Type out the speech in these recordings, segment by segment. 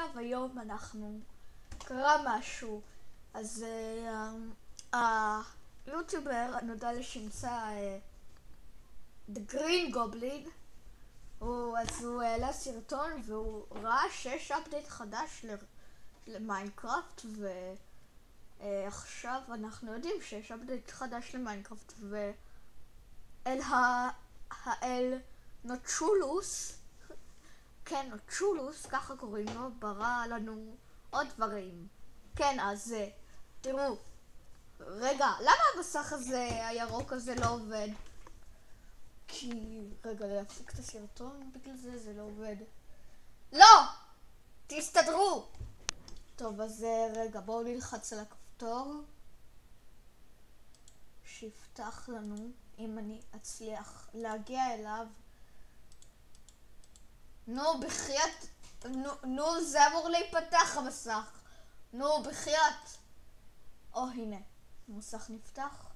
עכשיו, היום אנחנו... קרה משהו. אז אה, היוטיובר הנודע לשמצה, אה, The Green Goblin, אז הוא העלה סרטון והוא ראה שיש update חדש למיינקראפט ועכשיו אנחנו יודעים שיש update חדש למיינקראפט ואל האל נוטשולוס, כן נוטשולוס, ככה קוראים לו, ברא לנו עוד דברים. כן, אז אה, תראו, רגע, למה המסך הזה, הירוק הזה לא עובד? כי... רגע, להפסיק את הסרטון בגלל זה, זה לא עובד. לא! תסתדרו! טוב, אז אה, רגע, בואו נלחץ על הכפתור. שיפתח לנו, אם אני אצליח להגיע אליו. נו, בחייאת... נו, נו, זה אמור להיפתח המסך. נו, בחייאת. או, הנה. המסך נפתח.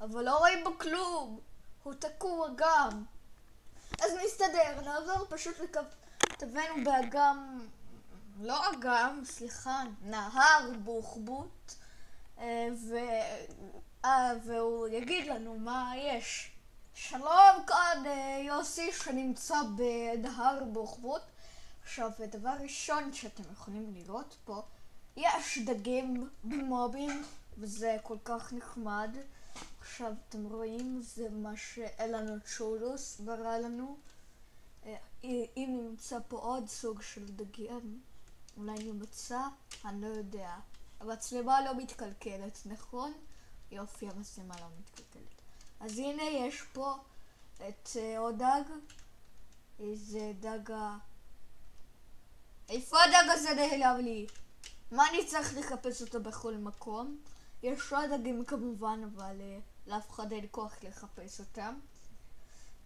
אבל לא רואים בו כלום. הוא תקוע גם. אז נסתדר, נעבור פשוט לכתבנו באגם, לא אגם, סליחה, נהר בוחבוט, אה, ו... אה, והוא יגיד לנו מה יש. שלום, כאן אה, יוסי שנמצא בנהר בוחבוט. עכשיו, דבר ראשון שאתם יכולים לראות פה, יש דגים במובים, וזה כל כך נחמד. עכשיו, אתם רואים, זה מה שאלנו צ'ולוס ברא לנו. אה, אם נמצא פה עוד סוג של דגים, אולי נמצא, אני לא יודע. המצלמה לא מתקלקלת, נכון? יופי, המצלמה לא מתקלקלת. אז הנה יש פה את uh, עוד דג. איזה דג ה... איפה הדג הזה נעלם לי? מה אני צריך לחפש אותו בכל מקום? יש עוד דגים כמובן, אבל uh, לאף אחד אין כוח לחפש אותם.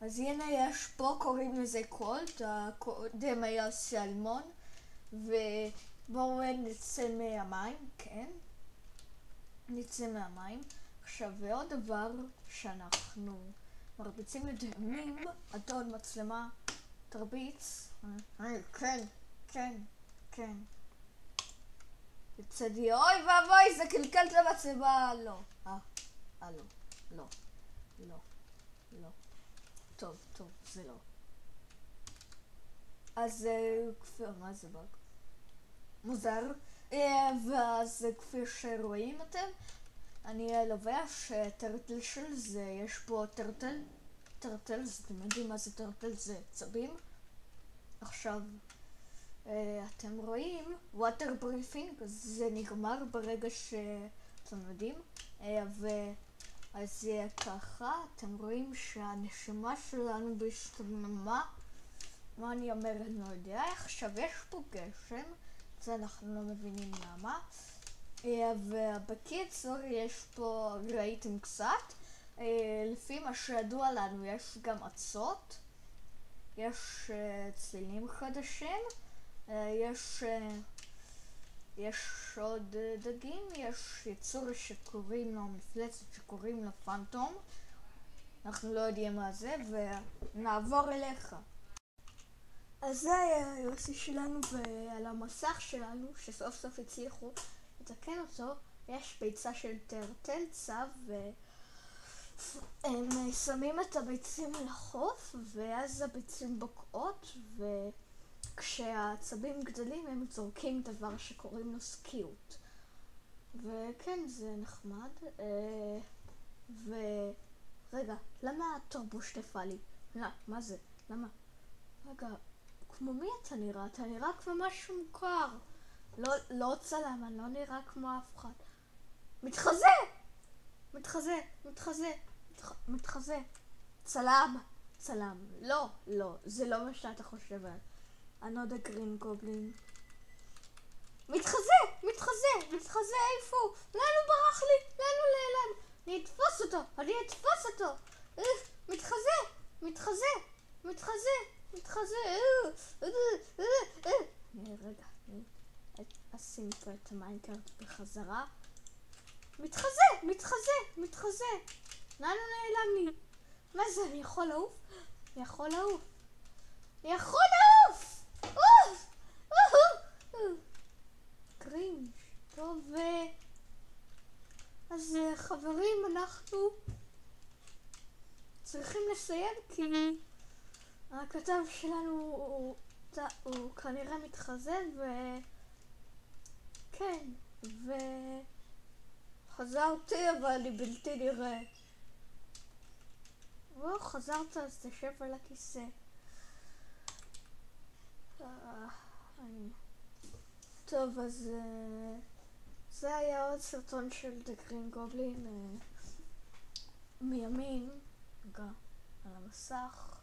אז הנה יש פה, קוראים לזה קולט, הקודם היה סלמון, ובואו נצא מהמים, כן? נצא מהמים. עכשיו, ועוד דבר שאנחנו מרביצים לדהמים, אדון מצלמה, תרביץ. אה, כן, כן, כן. יצאתי, אוי ואבוי, זה קלקל את המצלמה. לא. אה, אה, לא. לא. לא. לא. טוב, טוב, זה לא. אז כפי, מה זה באג? מוזר. ואז כפי שרואים אתם, אני לובש טרטל של זה, יש פה טרטל. טרטל, אתם יודעים מה זה טרטל? זה צבים. עכשיו, אתם רואים, water briefing, זה נגמר ברגע שאתם יודעים, אז ככה, אתם רואים שהנשימה שלנו בהשתממה, מה אני אומר, אני לא יודע, עכשיו יש פה גשם, זה אנחנו לא מבינים למה, ובקיצור יש פה, ראיתם קצת, לפי מה שידוע לנו יש גם עצות, יש צלילים חדשים, יש, יש עוד דגים, יש יצור שקוראים לו, מפלצת שקוראים לו פנטום, אנחנו לא יודעים מה זה, ונעבור אליך. אז זה היה יוסי שלנו, ועל המסך שלנו, שסוף סוף הצליחו לתקן אותו, יש ביצה של טרטל צב, והם שמים את הביצים לחוף, ואז הביצים בוקעות, ו... כשהעצבים גדלים הם זורקים דבר שקוראים לו סקיוט. וכן, זה נחמד. אה, ו... רגע, למה הטורבוש נפל לי? לא, מה זה? למה? רגע, כמו מי אתה נראה? אתה נראה כמו משהו מוכר. לא, לא צלם, אני לא נראה כמו אף אחד. מתחזה! מתחזה, מתחזה, מתח... מתחזה. צלם, צלם. לא, לא, זה לא מה שאתה חושב עליו. another green goblin. מתחזה! מתחזה! מתחזה איפה הוא? לאן הוא ברח לי? לאן הוא נעלם? אני אתפוס אותו! אני אתפוס אותו! מתחזה! מתחזה! מתחזה! מתחזה! רגע, אשים פה את המיינקארט בחזרה. מתחזה, מתחזה, מתחזה. לאן הוא נעלם לי? מה זה, אני יכול לעוף? אני יכול לעוף. אני יכול לעוף! אוף! קרינג'. טוב, אה, אז אה, חברים, אנחנו צריכים לסיים כי הכתב שלנו הוא, הוא, הוא כנראה מתחזה ו... כן, וחזרתי אבל היא בלתי נראית. או, חזרת אז תשב על הכיסא. אה, טוב, אז אה, זה היה עוד סרטון של Green Goblin אה, מימין, רגע, על המסך.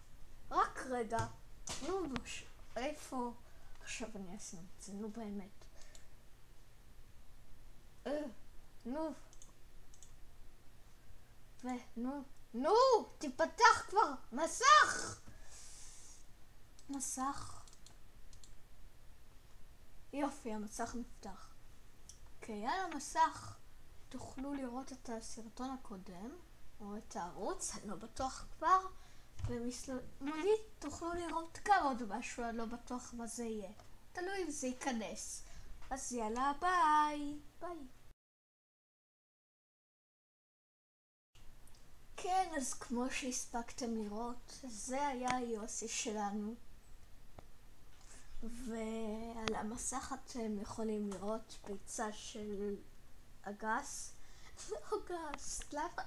רק רגע, נו, איפה? עכשיו אני אשים את זה, נו באמת. נו. ונו, נו, תיפתח כבר, מסך! מסך. יופי, המסך נפתח. אוקיי, על המסך תוכלו לראות את הסרטון הקודם, או את הערוץ, אני לא בטוח כבר, ומשמאלי תוכלו לראות גם עוד משהו, אני לא בטוח מה זה יהיה. תלוי אם זה ייכנס. אז יאללה, ביי. ביי. כן, אז כמו שהספקתם לראות, זה היה היוסי שלנו. ועל המסך אתם יכולים לראות ביצה של אגס. אגס, למה?